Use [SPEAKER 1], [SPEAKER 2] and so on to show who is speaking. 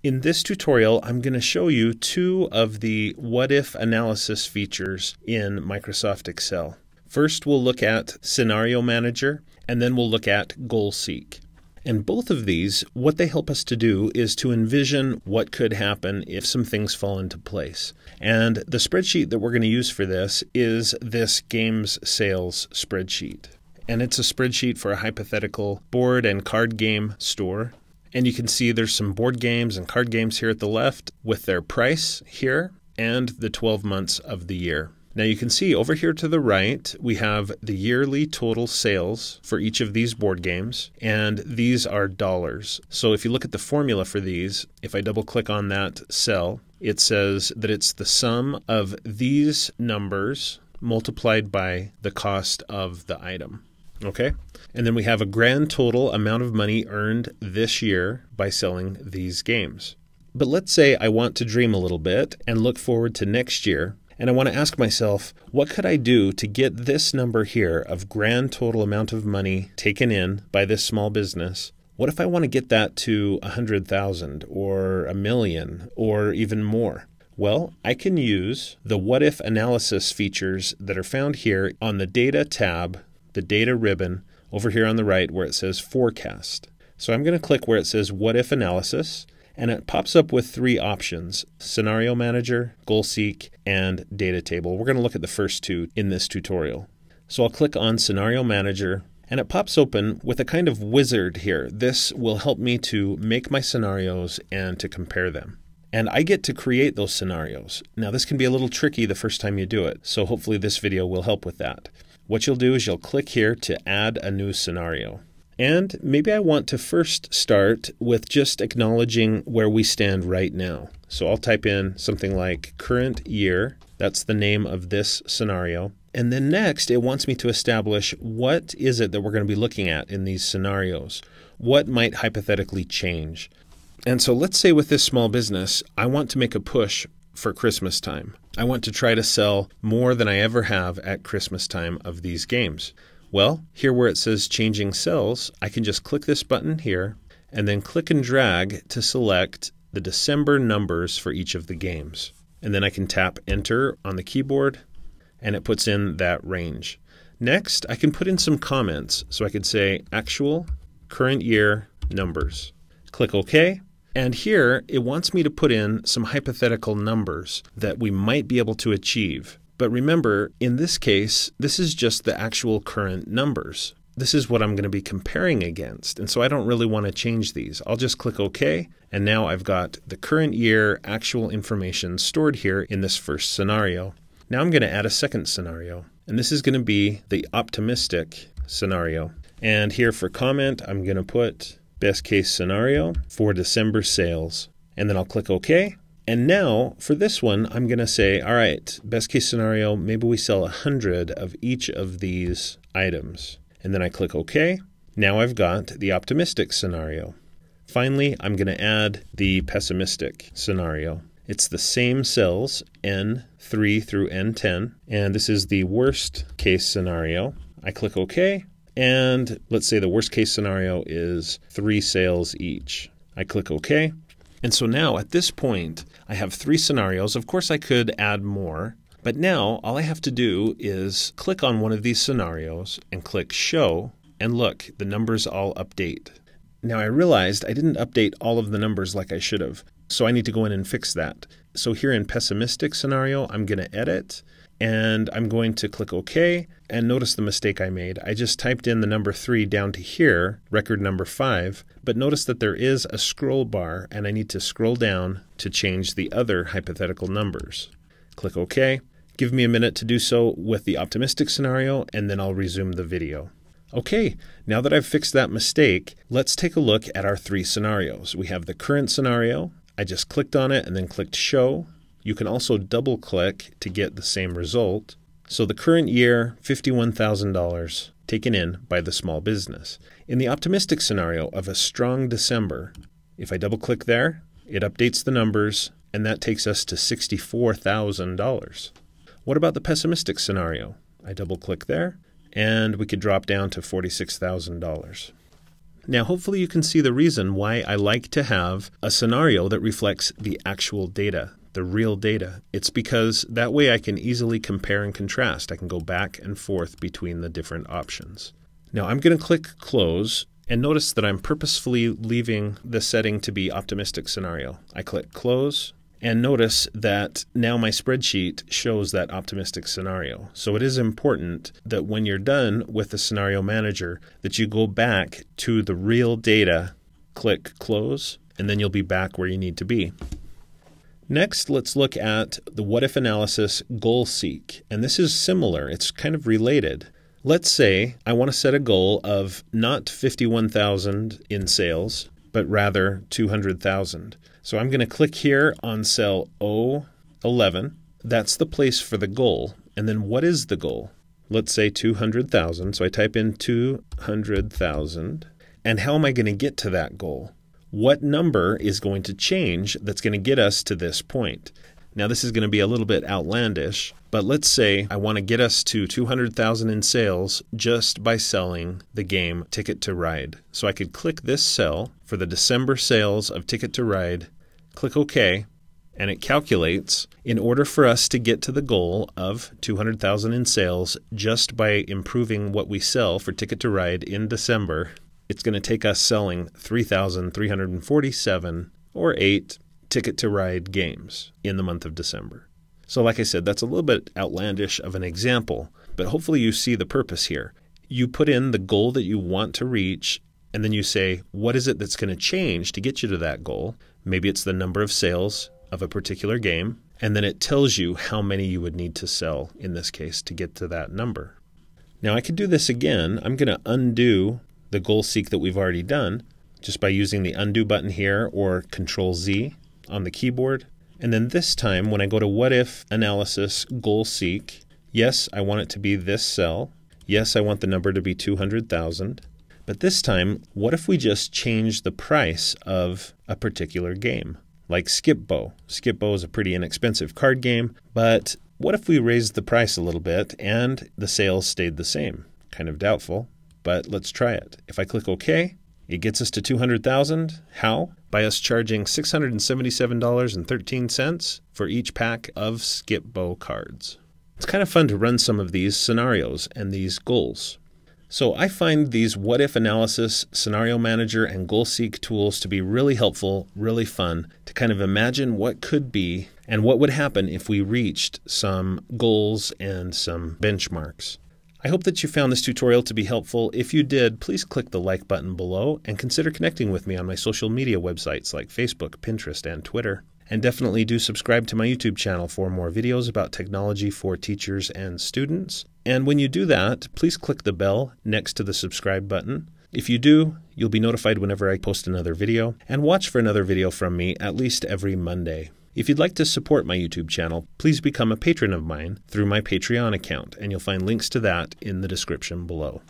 [SPEAKER 1] In this tutorial, I'm going to show you two of the what if analysis features in Microsoft Excel. First, we'll look at Scenario Manager, and then we'll look at Goal Seek. And both of these, what they help us to do is to envision what could happen if some things fall into place. And the spreadsheet that we're going to use for this is this games sales spreadsheet. And it's a spreadsheet for a hypothetical board and card game store. And you can see there's some board games and card games here at the left with their price here and the 12 months of the year. Now you can see over here to the right, we have the yearly total sales for each of these board games, and these are dollars. So if you look at the formula for these, if I double click on that cell, it says that it's the sum of these numbers multiplied by the cost of the item. Okay? And then we have a grand total amount of money earned this year by selling these games. But let's say I want to dream a little bit and look forward to next year and I want to ask myself, what could I do to get this number here of grand total amount of money taken in by this small business? What if I want to get that to a hundred thousand or a million or even more? Well, I can use the what if analysis features that are found here on the data tab, the data ribbon over here on the right where it says forecast. So I'm going to click where it says what if analysis and it pops up with three options Scenario Manager, Goal Seek, and Data Table. We're going to look at the first two in this tutorial. So I'll click on Scenario Manager, and it pops open with a kind of wizard here. This will help me to make my scenarios and to compare them. And I get to create those scenarios. Now, this can be a little tricky the first time you do it, so hopefully this video will help with that. What you'll do is you'll click here to add a new scenario. And maybe I want to first start with just acknowledging where we stand right now. So I'll type in something like current year. That's the name of this scenario. And then next, it wants me to establish what is it that we're going to be looking at in these scenarios? What might hypothetically change? And so let's say with this small business, I want to make a push for Christmas time. I want to try to sell more than I ever have at Christmas time of these games. Well, here where it says changing cells, I can just click this button here and then click and drag to select the December numbers for each of the games. And then I can tap enter on the keyboard and it puts in that range. Next, I can put in some comments. So I could say actual, current year, numbers. Click OK. And here it wants me to put in some hypothetical numbers that we might be able to achieve. But remember, in this case, this is just the actual current numbers. This is what I'm going to be comparing against. And so I don't really want to change these. I'll just click OK. And now I've got the current year actual information stored here in this first scenario. Now I'm going to add a second scenario. And this is going to be the optimistic scenario. And here for comment, I'm going to put best case scenario for December sales. And then I'll click OK. And now for this one, I'm going to say, all right, best case scenario, maybe we sell 100 of each of these items. And then I click OK. Now I've got the optimistic scenario. Finally, I'm going to add the pessimistic scenario. It's the same cells, N3 through N10, and this is the worst case scenario. I click OK, and let's say the worst case scenario is three sales each. I click OK, and so now at this point, I have three scenarios. Of course, I could add more, but now all I have to do is click on one of these scenarios and click Show, and look, the numbers all update. Now I realized I didn't update all of the numbers like I should have, so I need to go in and fix that. So here in pessimistic scenario, I'm going to edit and I'm going to click OK. And notice the mistake I made. I just typed in the number 3 down to here, record number 5, but notice that there is a scroll bar and I need to scroll down to change the other hypothetical numbers. Click OK. Give me a minute to do so with the optimistic scenario and then I'll resume the video. Okay, now that I've fixed that mistake, let's take a look at our three scenarios. We have the current scenario. I just clicked on it and then clicked Show. You can also double click to get the same result. So the current year, $51,000 taken in by the small business. In the optimistic scenario of a strong December, if I double click there, it updates the numbers and that takes us to $64,000. What about the pessimistic scenario? I double click there and we could drop down to $46,000. Now, hopefully, you can see the reason why I like to have a scenario that reflects the actual data, the real data. It's because that way I can easily compare and contrast. I can go back and forth between the different options. Now, I'm going to click Close and notice that I'm purposefully leaving the setting to be optimistic scenario. I click Close, and notice that now my spreadsheet shows that optimistic scenario. So it is important that when you're done with the scenario manager that you go back to the real data, click close, and then you'll be back where you need to be. Next, let's look at the what if analysis goal seek. And this is similar, it's kind of related. Let's say I want to set a goal of not 51,000 in sales, but rather 200,000. So I'm going to click here on cell O11. That's the place for the goal. And then what is the goal? Let's say 200,000. So I type in 200,000. And how am I going to get to that goal? What number is going to change that's going to get us to this point? Now, this is going to be a little bit outlandish, but let's say I want to get us to 200,000 in sales just by selling the game Ticket to Ride. So I could click this cell for the December sales of Ticket to Ride click OK, and it calculates in order for us to get to the goal of 200,000 in sales just by improving what we sell for Ticket to Ride in December, it's going to take us selling 3,347 or 8 Ticket to Ride games in the month of December. So, like I said, that's a little bit outlandish of an example, but hopefully you see the purpose here. You put in the goal that you want to reach, and then you say, what is it that's going to change to get you to that goal? Maybe it's the number of sales of a particular game, and then it tells you how many you would need to sell in this case to get to that number. Now I could do this again. I'm going to undo the goal seek that we've already done just by using the undo button here or control Z on the keyboard. And then this time when I go to what if analysis goal seek, yes, I want it to be this cell. Yes, I want the number to be 200,000. But this time, what if we just change the price of a particular game? Like Skip Bo. Skip Bo is a pretty inexpensive card game, but what if we raised the price a little bit and the sales stayed the same? Kind of doubtful, but let's try it. If I click OK, it gets us to 200,000. How? By us charging $677.13 for each pack of Skip Bo cards. It's kind of fun to run some of these scenarios and these goals. So I find these what if analysis, scenario manager, and goal seek tools to be really helpful, really fun to kind of imagine what could be and what would happen if we reached some goals and some benchmarks. I hope that you found this tutorial to be helpful. If you did, please click the like button below and consider connecting with me on my social media websites like Facebook, Pinterest, and Twitter. And definitely do subscribe to my YouTube channel for more videos about technology for teachers and students. And when you do that, please click the bell next to the subscribe button. If you do, you'll be notified whenever I post another video, and watch for another video from me at least every Monday. If you'd like to support my YouTube channel, please become a patron of mine through my Patreon account, and you'll find links to that in the description below.